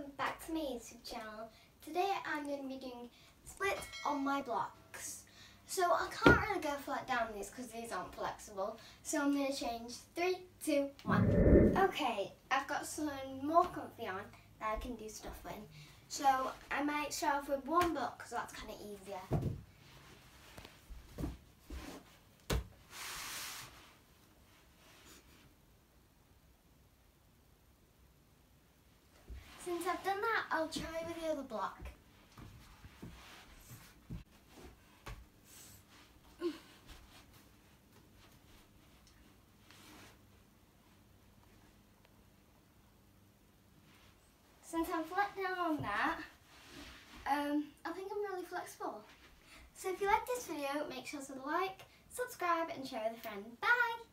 welcome back to my YouTube channel. Today I'm going to be doing splits on my blocks. So I can't really go flat down these because these aren't flexible. So I'm going to change three, two, one. Okay, I've got some more comfy on that I can do stuff in. So I might start off with one block because that's kind of easier. Since I've done that, I'll try with the other block. Since I'm flat down on that, um, I think I'm really flexible. So if you like this video, make sure to like, subscribe and share with a friend. Bye!